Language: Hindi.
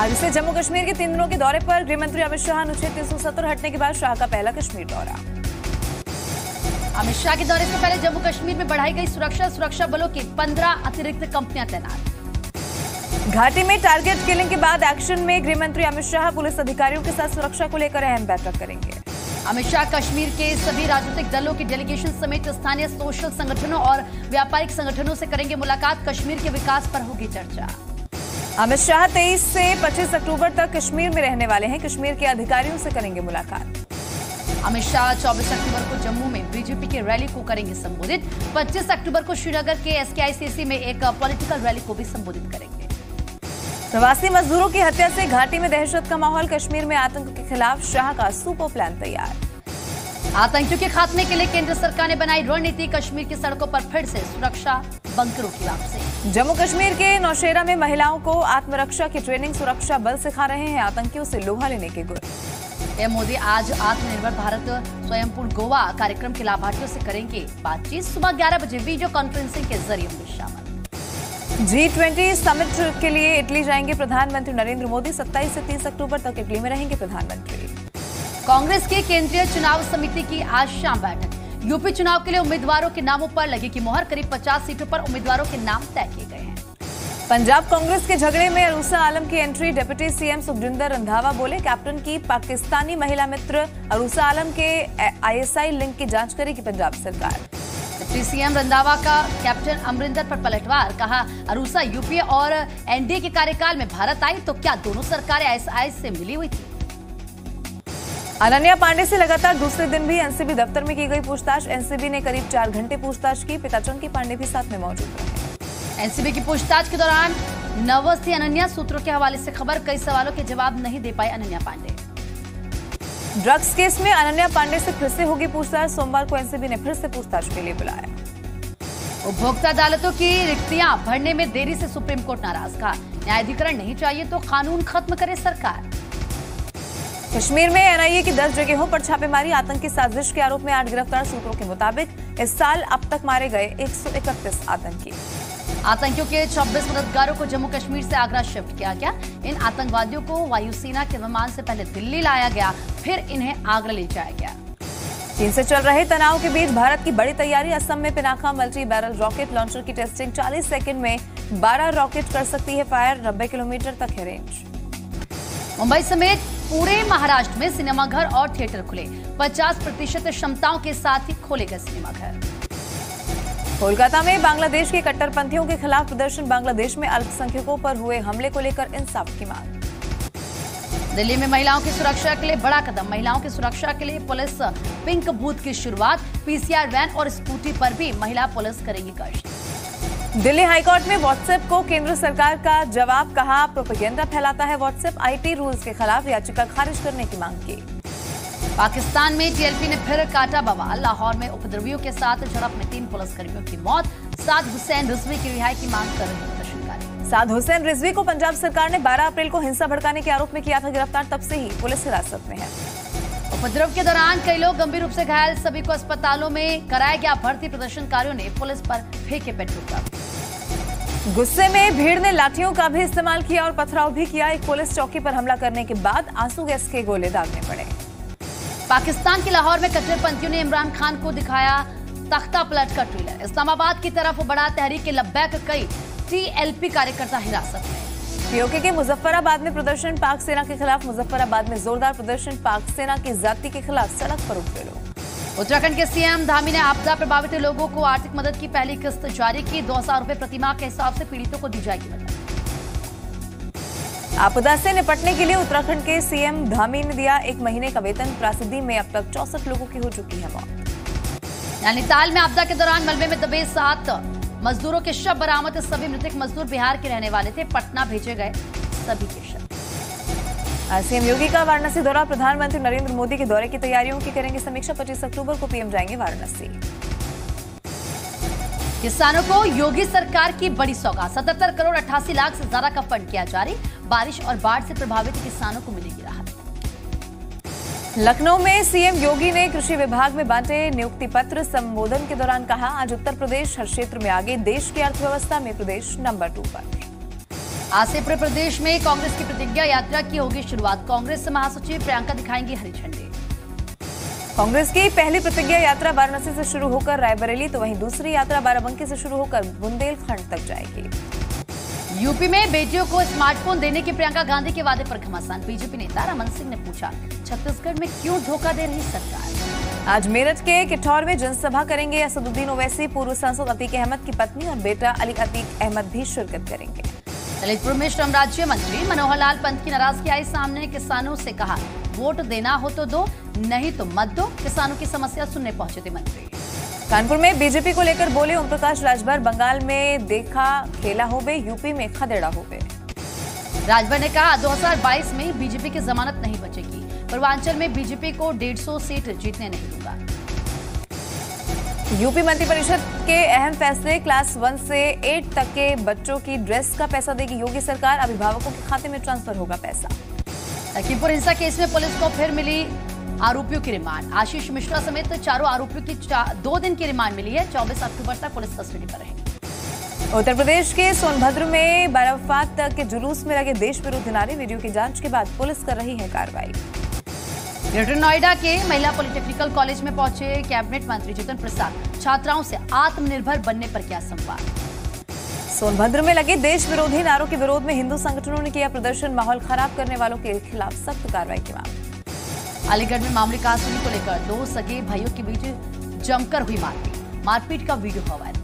आज से जम्मू कश्मीर के तीन दिनों के दौरे पर गृह मंत्री अमित शाह अनुच्छेद तीन सौ सत्तर हटने के बाद शाह का पहला कश्मीर दौरा। अमित शाह के दौरे से पहले जम्मू कश्मीर में बढ़ाई गई सुरक्षा सुरक्षा बलों की पंद्रह अतिरिक्त कंपनियाँ तैनात। घाटी में टारगेट किलिंग के बाद एक्शन में गृह मंत्री अमित शाह पुलिस अधिकारियों के साथ सुरक्षा को लेकर अहम बैठक करेंगे। अमित शाह कश्मीर के सभी राजनीतिक दलों के डेलीगेशन समेत स्थानीय सोशल संगठनों और व्यापारिक संगठनों से करेंगे मुलाकात। कश्मीर के विकास पर होगी चर्चा। अमित शाह 23 से 25 अक्टूबर तक कश्मीर में रहने वाले हैं। कश्मीर के अधिकारियों से करेंगे मुलाकात। अमित शाह 24 अक्टूबर को जम्मू में बीजेपी की रैली को करेंगे संबोधित। 25 अक्टूबर को श्रीनगर के एसकेआईसीसी में एक पॉलिटिकल रैली को भी संबोधित करेंगे। प्रवासी मजदूरों की हत्या से घाटी में दहशत का माहौल। कश्मीर में आतंक के खिलाफ शाह का सुपर प्लान तैयार। आतंकियों के खात्मे के लिए केंद्र सरकार ने बनाई रणनीति। कश्मीर की सड़कों पर फिर से सुरक्षा बंकरों की वापसी जम्मू कश्मीर के नौशेरा में महिलाओं को आत्मरक्षा की ट्रेनिंग सुरक्षा बल सिखा रहे हैं। आतंकियों से लोहा लेने के गुर। पीएम मोदी आज आत्मनिर्भर भारत स्वयंपूर्ण गोवा कार्यक्रम के लाभार्थियों से करेंगे बातचीत। सुबह 11 बजे वीडियो कॉन्फ्रेंसिंग के ज़रिए होंगे शामिल। जी ट्वेंटी समिट के लिए इटली जाएँगे प्रधानमंत्री नरेंद्र मोदी। 27 से 30 अक्टूबर तक इटली में रहेंगे प्रधानमंत्री। कांग्रेस की केंद्रीय चुनाव समिति की आज शाम बैठक। यूपी चुनाव के लिए उम्मीदवारों के नामों पर लगेगी मोहर करीब 50 सीटों पर उम्मीदवारों के नाम तय किए गए हैं। पंजाब कांग्रेस के झगड़े में अरूसा आलम की entry deputy CM Sukhjinder Randhawa बोले कैप्टन की पाकिस्तानी महिला मित्र अरूसा आलम के आईएसआई लिंक की जाँच करेगी पंजाब सरकार। डिप्टी सीएम रंधावा का कैप्टन अमरिंदर पर पलटवार कहा अरूसा यूपीए और एनडीए के कार्यकाल में भारत आई तो क्या दोनों सरकारें आईएसआई से मिली हुई थी? अनन्या पांडे से लगातार दूसरे दिन भी एनसीबी दफ्तर में की गई पूछताछ। एनसीबी ने करीब चार घंटे पूछताछ की। पिता चंकी पांडे भी साथ में मौजूद एनसीबी की पूछताछ के दौरान नवस थी अनन्या सूत्रों के हवाले से खबर कई सवालों के जवाब नहीं दे पाए अनन्या पांडे। ड्रग्स केस में अनन्या पांडे से फिर से होगी पूछताछ। सोमवार को एनसीबी ने फिर से पूछताछ के लिए बुलाया। उपभोक्ता अदालतों की रिक्तियाँ भरने में देरी से सुप्रीम कोर्ट नाराज़ कहा न्यायाधिकरण नहीं चाहिए तो कानून खत्म करे सरकार। कश्मीर में एनआईए की 10 जगहों पर छापेमारी आतंकी साजिश के आरोप में आठ गिरफ़्तार सूत्रों के मुताबिक इस साल अब तक मारे गए 131 आतंकी। आतंकियों के 26 मददगारों को जम्मू कश्मीर से आगरा शिफ्ट किया गया। इन आतंकवादियों को वायुसेना के विमान से पहले दिल्ली लाया गया फिर इन्हें आगरा ले जाया गया। चीन से चल रहे तनाव के बीच भारत की बड़ी तैयारी असम में Pinaka multi barrel rocket launcher की टेस्टिंग 40 सेकंड में 12 रॉकेट कर सकती है फायर 90 किलोमीटर तक है रेंज। मुंबई समेत पूरे महाराष्ट्र में सिनेमाघर और थिएटर खुले। 50 प्रतिशत क्षमताओं के साथ ही खोले गए सिनेमाघर कोलकाता में बांग्लादेश के कट्टरपंथियों के खिलाफ प्रदर्शन। बांग्लादेश में अल्पसंख्यकों पर हुए हमले को लेकर इंसाफ की मांग। दिल्ली में महिलाओं की सुरक्षा के लिए बड़ा कदम। महिलाओं की सुरक्षा के लिए पुलिस पिंक बूथ की शुरुआत। पीसीआर वैन और स्कूटी पर भी महिला पुलिस करेगी गश्त दिल्ली हाईकोर्ट में व्हाट्सएप को केंद्र सरकार का जवाब कहा प्रोपेगेंडा फैलाता है व्हाट्सएप आईटी रूल्स के खिलाफ याचिका खारिज करने की मांग की। पाकिस्तान में टीएलपी ने फिर काटा बवाल। लाहौर में उपद्रवियों के साथ झड़प में तीन पुलिसकर्मियों की मौत। साद हुसैन रिजवी की रिहाई की मांग कर रहे प्रदर्शनकारी साद हुसैन रिजवी को पंजाब सरकार ने 12 अप्रैल को हिंसा भड़काने के आरोप में किया था गिरफ़्तार तब से ही पुलिस हिरासत में है। उपद्रव के दौरान कई लोग गंभीर रूप से घायल सभी को अस्पतालों में कराया गया भर्ती प्रदर्शनकारियों ने पुलिस पर फेंके पेट्रोल का। गुस्से में भीड़ ने लाठियों का भी इस्तेमाल किया और पथराव भी किया। एक पुलिस चौकी पर हमला करने के बाद आँसू गैस के गोले दागने पड़े। पाकिस्तान के लाहौर में कट्टरपंथियों ने इमरान खान को दिखाया तख्ता पलट का ट्रेलर। इस्लामाबाद की तरफ़ बड़ा तहरीक के लब्बैक कई टीएलपी कार्यकर्ता हिरासत में। पीओके के मुजफ्फराबाद में प्रदर्शन पाक सेना के खिलाफ मुजफ्फराबाद में जोरदार प्रदर्शन पाक सेना की जाति के खिलाफ सड़क पर उतरे लोग। उत्तराखंड के सीएम धामी ने आपदा प्रभावित लोगों को आर्थिक मदद की पहली किस्त जारी की। दो हज़ार रूपए प्रतिमाह के हिसाब से पीड़ितों को दी जाएगी मदद। आपदा से निपटने के लिए उत्तराखंड के सीएम धामी ने दिया एक महीने का वेतन। त्रासदी में अब तक चौसठ लोगों की हो चुकी है मौत। नैनीताल में आपदा के दौरान मलबे में दबे सात मजदूरों के शव बरामद सभी मृतक मजदूर बिहार के रहने वाले थे। पटना भेजे गए सभी के शव। सीएम योगी का वाराणसी दौरा। प्रधानमंत्री नरेंद्र मोदी के दौरे की तैयारियों की करेंगे समीक्षा। 25 अक्टूबर को पीएम जाएँगे वाराणसी। किसानों को योगी सरकार की बड़ी सौगात। सतहत्तर करोड़ अट्ठासी लाख से ज़्यादा का फंड किया जारी। बारिश और बाढ़ से प्रभावित किसानों को मिलेगी राहत। लखनऊ में सीएम योगी ने कृषि विभाग में बांटे नियुक्ति पत्र संबोधन के दौरान कहा आज उत्तर प्रदेश हर क्षेत्र में आगे देश की अर्थव्यवस्था में प्रदेश नंबर टू पर। आज से पूरे प्रदेश में कांग्रेस की प्रतिज्ञा यात्रा की होगी शुरुआत। कांग्रेस महासचिव प्रियंका दिखाएँगी हरी झंडी। कांग्रेस की पहली प्रतिज्ञा यात्रा वाराणसी से शुरू होकर रायबरेली तो वहीं दूसरी यात्रा बाराबंकी से शुरू होकर बुंदेलखंड तक जाएगी। यूपी में बेटियों को स्मार्टफ़ोन देने के प्रियंका गांधी के वादे पर घमासान। बीजेपी नेता रमन सिंह ने पूछा छत्तीसगढ़ में क्यों धोखा दे रही सरकार? आज मेरठ के किठौर में जनसभा करेंगे असदुद्दीन ओवैसी पूर्व सांसद अतीक अहमद की पत्नी और बेटा अली अतीक अहमद भी शिरकत करेंगे। ललितपुर में श्रम राज्य मंत्री मनोहर लाल पंत की नाराज़गी आई सामने किसानों से कहा वोट देना हो तो दो नहीं तो मत दो। किसानों की समस्या सुनने पहुँचे थे मंत्री। कानपुर में बीजेपी को लेकर बोले ओम प्रकाश राजभर बंगाल में देखा खेला हो गए यूपी में खदेड़ा हो गए राजभर ने कहा 2022 में बीजेपी की जमानत नहीं बचेगी। पूर्वांचल में बीजेपी को 150 सीट जीतने नहीं दूँगा यूपी मंत्रिपरिषद के अहम फैसले क्लास वन से एट तक के बच्चों की ड्रेस का पैसा देगी योगी सरकार अभिभावकों के खाते में ट्रांसफ़र होगा पैसा। लखीमपुर हिंसा केस में पुलिस को फिर मिली आरोपियों की रिमांड। आशीष मिश्रा समेत चारों आरोपियों की चा, दो दिन की रिमांड मिली है। 24 अक्टूबर तक पुलिस कस्टडी पर रहेंगे उत्तर प्रदेश के सोनभद्र में बाराफात तक के जुलूस में लगे देश विरोधी नारे। वीडियो की जाँच के बाद पुलिस कर रही है कार्रवाई। ग्रेटर नोएडा के महिला पॉलिटेक्निकल कॉलेज में पहुँचे कैबिनेट मंत्री जितन प्रसाद। छात्राओं से आत्मनिर्भर बनने पर किया संवाद। सोनभद्र में लगे देश विरोधी नारों के विरोध में हिंदू संगठनों ने किया प्रदर्शन। माहौल खराब करने वालों के खिलाफ सख्त कार्रवाई की मांग अलीगढ़ में मामले का सुनी को लेकर दो सगे भाइयों के बीच जमकर हुई मारपीट। मारपीट का वीडियो हुआ वायरल।